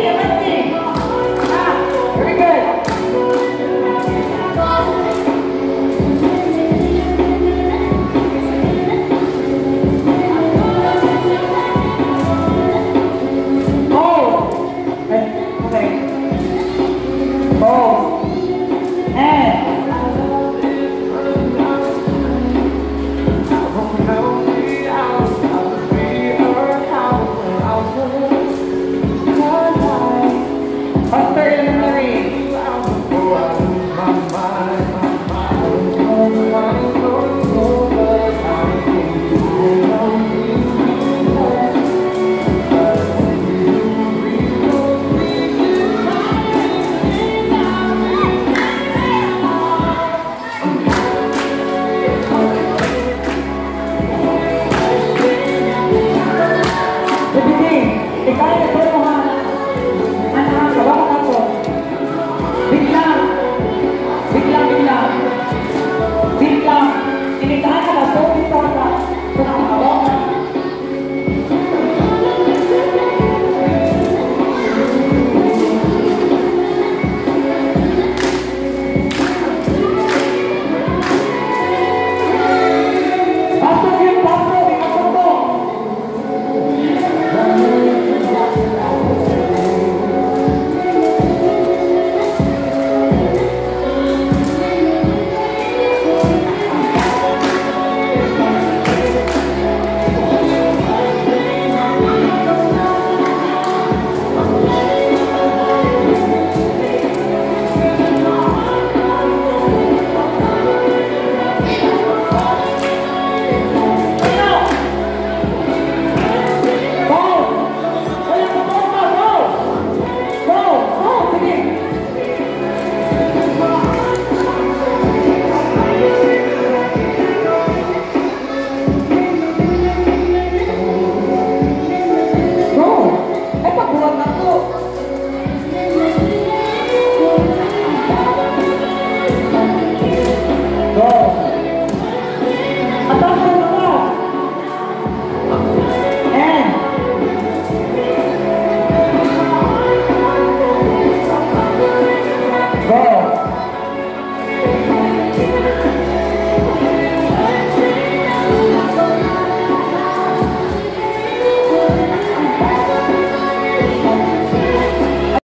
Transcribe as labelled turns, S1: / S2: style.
S1: Yeah.